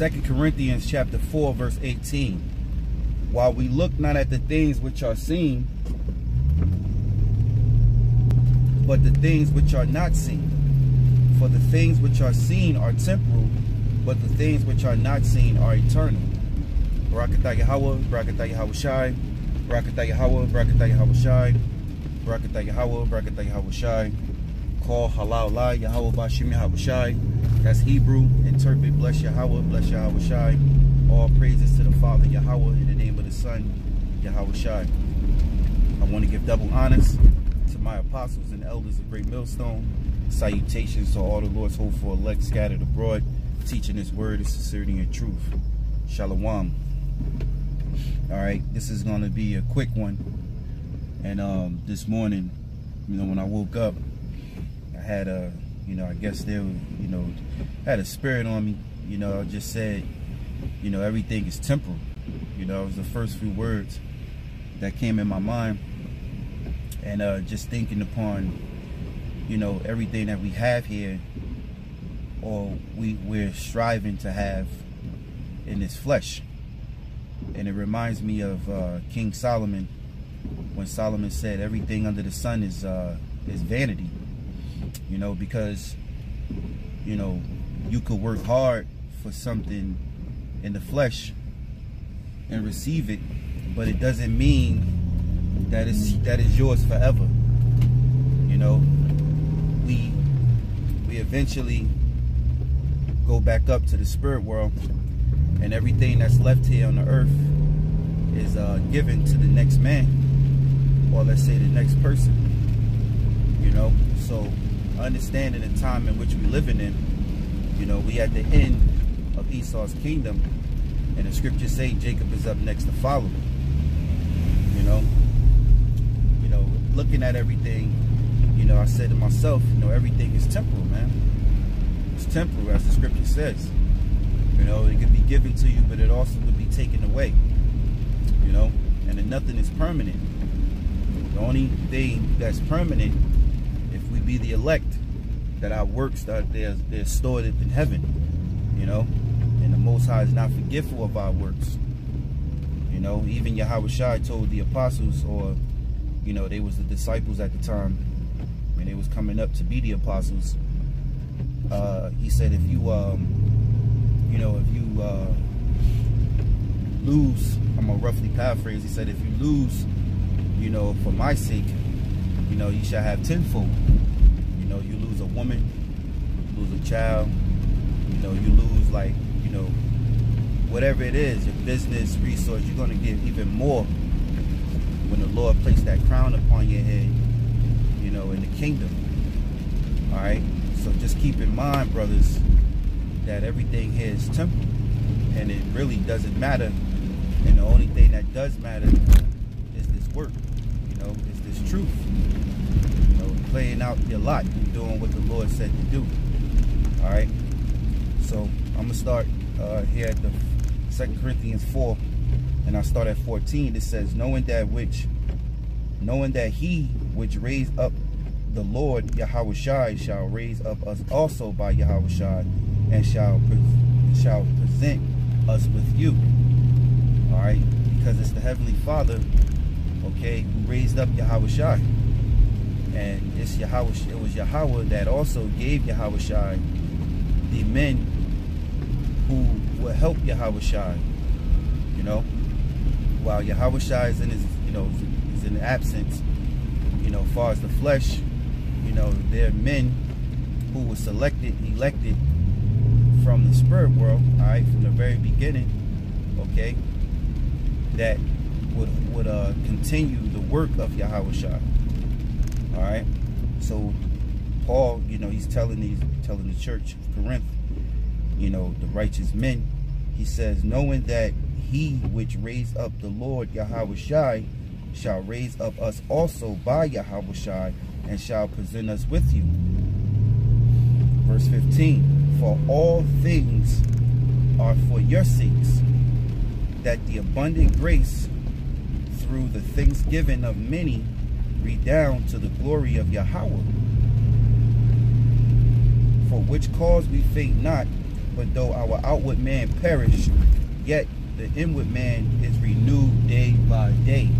Second Corinthians chapter 4, verse 18. While we look not at the things which are seen, but the things which are not seen. For the things which are seen are temporal, but the things which are not seen are eternal. Barakatah Yahweh, Barakatah Yahawashi, Barakatah Yahweh, Barakatah Yahawashi, Barakatah Yahweh, Barakatah Yahawashi. Call Halal La, Yahweh BaHaSham Yahweh That's Hebrew. Interpret Bless Yahweh, Bless Yahawashi. All praises to the Father Yahweh in the name of the Son, Yahawashi. I want to give double honors to my apostles and elders of Great Millstone. Salutations to all the Lord's hopeful elect scattered abroad, teaching His word in sincerity and truth. Shalom. All right, this is going to be a quick one. And um, this morning, you know, when I woke up, had a, you know, I guess there, you know, had a spirit on me. You know, I just said, you know, everything is temporal. You know, it was the first few words that came in my mind. And uh, just thinking upon, you know, everything that we have here or we, we're striving to have in this flesh. And it reminds me of uh, King Solomon when Solomon said everything under the sun is uh, is vanity you know, because, you know, you could work hard for something in the flesh and receive it, but it doesn't mean that it's that is yours forever. You know, we we eventually go back up to the spirit world, and everything that's left here on the earth is uh, given to the next man, or let's say the next person. You know, so understanding the time in which we're living in, you know, we at the end of Esau's kingdom, and the scriptures say Jacob is up next to follow. You know, you know, looking at everything, you know, I said to myself, you know, everything is temporal, man. It's temporal, as the scripture says. You know, it could be given to you, but it also could be taken away. You know, and nothing is permanent. The only thing that's permanent be the elect, that our works are they're, they're stored in heaven, you know, and the Most High is not forgetful of our works. You know, even Yahawashi told the apostles, or you know, they was the disciples at the time when they was coming up to be the apostles. Uh, he said, if you, um, you know, if you uh, lose, I'm gonna roughly paraphrase. He said, if you lose, you know, for my sake, you know, you shall have tenfold know, you lose a woman, lose a child, you know, you lose like, you know, whatever it is, your business, resource, you're going to get even more when the Lord placed that crown upon your head, you know, in the kingdom. All right? So just keep in mind, brothers, that everything here is temporal and it really doesn't matter. And the only thing that does matter is this work, you know, is this truth playing out your lot and doing what the Lord said to do. All right. So I'm gonna start uh, here at the Second Corinthians 4, and I start at 14. It says, "Knowing that which, knowing that He which raised up the Lord Yahweh shall raise up us also by Yahweh and shall shall present us with you." All right, because it's the Heavenly Father, okay, who raised up Yahweh. And it's Yahweh, it was Yahweh that also gave Yahawashi the men who will help Yahawashi. You know, while Yahawashi is in his, you know, is in absence, you know, far as the flesh, you know, there are men who were selected, elected from the spirit world, all right, from the very beginning, okay, that would would uh, continue the work of Yahawashi. All right. So Paul, you know, he's telling these telling the church of Corinth, you know, the righteous men, he says, knowing that he which raised up the Lord Yahawashi shall raise up us also by Yahawashi and shall present us with you. Verse 15, for all things are for your sakes, that the abundant grace through the thanksgiving of many redound to the glory of Yahweh. For which cause we faint not, but though our outward man perish, yet the inward man is renewed day by day.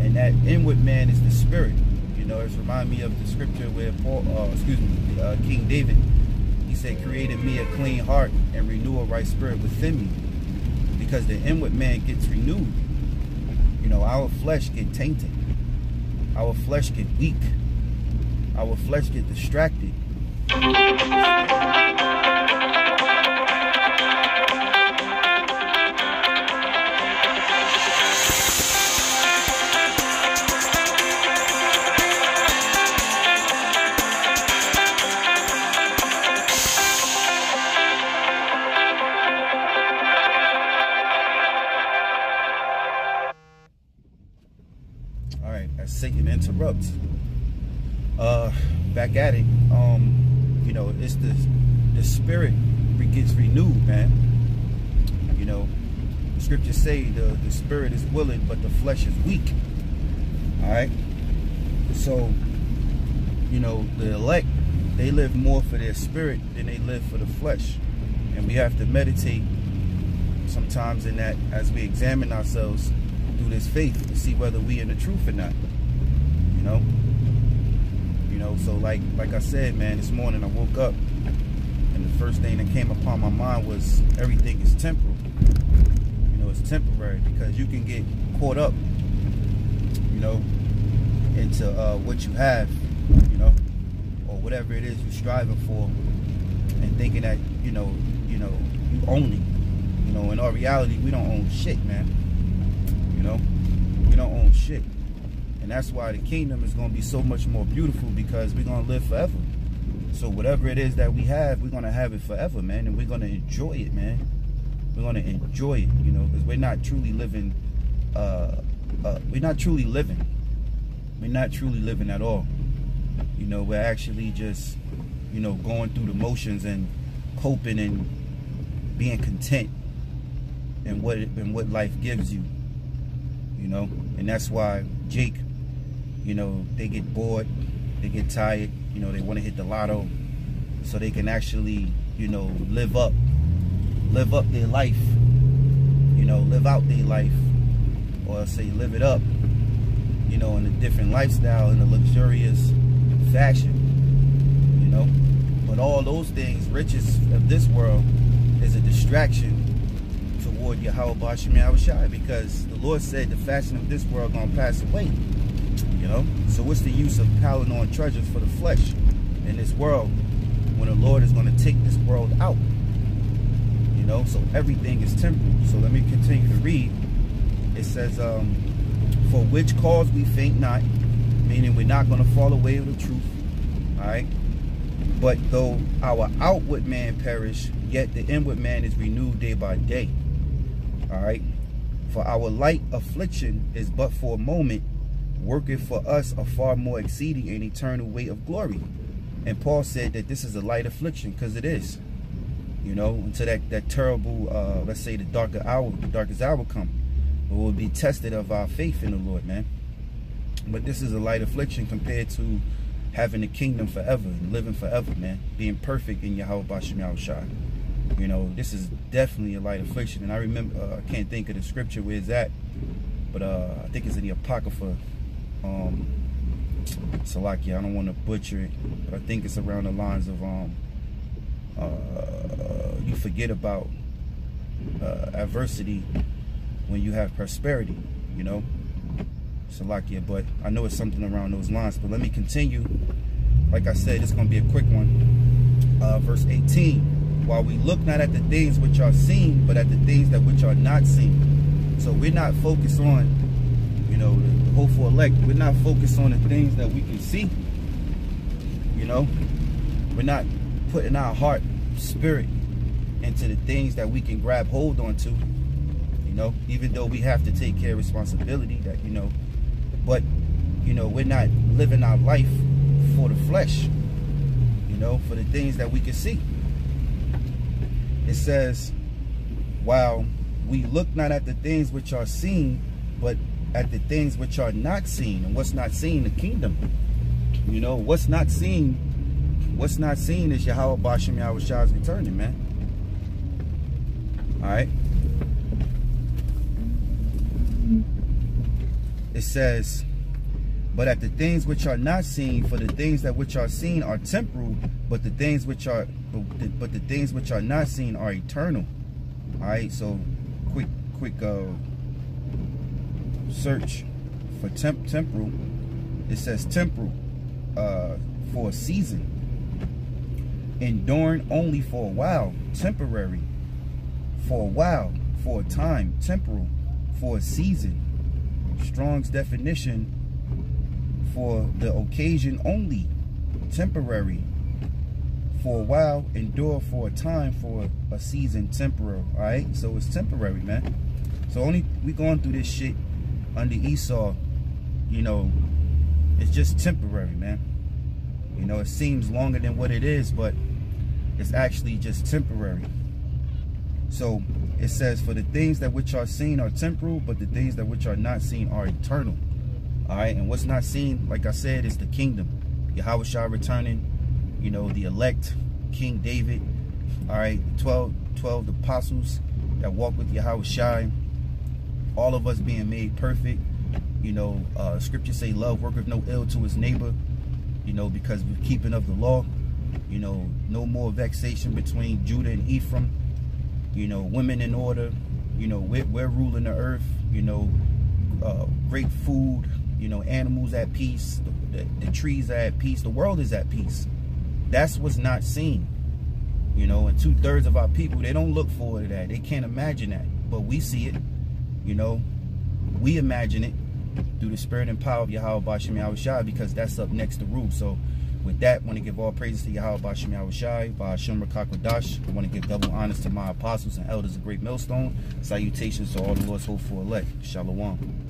And that inward man is the spirit. You know, it's remind me of the scripture where Paul, uh, excuse me, uh, King David, he said, created me a clean heart and renew a right spirit within me. Because the inward man gets renewed. You know, our flesh get tainted. Our flesh get weak. Our flesh get distracted. It's the the spirit gets renewed, man. You know, scriptures say the the spirit is willing, but the flesh is weak. All right. So, you know, the elect they live more for their spirit than they live for the flesh, and we have to meditate sometimes in that as we examine ourselves through this faith to see whether we in the truth or not. You know. Know, so like like I said, man, this morning I woke up and the first thing that came upon my mind was everything is temporal. You know, it's temporary because you can get caught up, you know, into uh, what you have, you know, or whatever it is you're striving for, and thinking that you know, you know, you own it. You know, in our reality, we don't own shit, man. You know, we don't own shit. And that's why the kingdom is going to be so much more beautiful because we're going to live forever. So whatever it is that we have, we're going to have it forever, man. And we're going to enjoy it, man. We're going to enjoy it, you know, because we're not truly living, uh, uh, we're not truly living. We're not truly living at all. You know, we're actually just, you know, going through the motions and coping and being content in what, in what life gives you, you know. And that's why Jake you know, they get bored, they get tired, you know, they want to hit the lotto so they can actually, you know, live up, live up their life, you know, live out their life, or say live it up, you know, in a different lifestyle, in a luxurious fashion, you know. But all those things, riches of this world, is a distraction toward Yahweh BaHaSham Yahawashi because the Lord said the fashion of this world gonna pass away. You know? So what's the use of piling on treasures for the flesh in this world when the Lord is going to take this world out? You know? So everything is temporal. So let me continue to read. It says, um, for which cause we faint not, meaning we're not going to fall away of the truth. All right? But though our outward man perish, yet the inward man is renewed day by day. All right? For our light affliction is but for a moment, worketh for us a far more exceeding and eternal weight of glory. And Paul said that this is a light affliction because it is. You know, until that, that terrible, uh, let's say the darker hour, the darkest hour come. But we'll be tested of our faith in the Lord, man. But this is a light affliction compared to having the kingdom forever and living forever, man. Being perfect in Yahweh BaHaSham Yahawashi. You know, this is definitely a light affliction. And I remember, uh, I can't think of the scripture where it's at, but uh, I think it's in the Apocrypha um Salakia, I don't want to butcher it, but I think it's around the lines of um uh, you forget about uh, adversity when you have prosperity, you know. Salakia, but I know it's something around those lines. But let me continue. Like I said, it's gonna be a quick one. Uh, verse 18. While we look not at the things which are seen, but at the things that which are not seen. So we're not focused on, you know, the hopeful elect. We're not focused on the things that we can see. You know, we're not putting our heart, spirit into the things that we can grab hold onto. You know, even though we have to take care of responsibility that, you know, but, you know, we're not living our life for the flesh, you know, for the things that we can see. It says, while we look not at the things which are seen, but at the things which are not seen. And what's not seen, the kingdom. You know, what's not seen, what's not seen is Yahweh BaHaSham Yahweh Shah's returning, man. All right. It says, but at the things which are not seen, for the things that which are seen are temporal, but the things which are but the, but the things which are not seen are eternal. All right. So, quick quick uh, search for temp temporal. It says temporal uh, for a season, enduring only for a while, temporary, for a while, for a time, temporal, for a season. Strong's definition for the occasion only, temporary, for a while, endure for a time, for a season, temporal. All right, so it's temporary, man. So only we going through this shit under Esau, you know, it's just temporary, man. You know, it seems longer than what it is, but it's actually just temporary. So it says, for the things that which are seen are temporal, but the things that which are not seen are eternal. All right, and what's not seen, like I said, is the kingdom. Yahawashi returning, you know, the elect, King David, all right, 12, 12 apostles that walk with Yahawashi, all of us being made perfect. You know, uh, scripture say love worketh no ill to his neighbor, you know, because we're keeping of the law. You know, no more vexation between Judah and Ephraim. You know, women in order. You know, we're, we're ruling the earth. You know, uh, great food. You know, animals at peace. The, the, the trees are at peace. The world is at peace. That's what's not seen. You know, and two thirds of our people, they don't look forward to that. They can't imagine that. But we see it. You know, we imagine it through the spirit and power of Yahweh BaHaSham Yahweh because that's up next to rule. So with that, want to give all praises to Yahweh BaHaSham Yahweh Shai, BaHaSham Rakakwadash. I want to give double honors to my apostles and elders of Great Millstone. Salutations to all the Lord's hopeful elect. Shalom.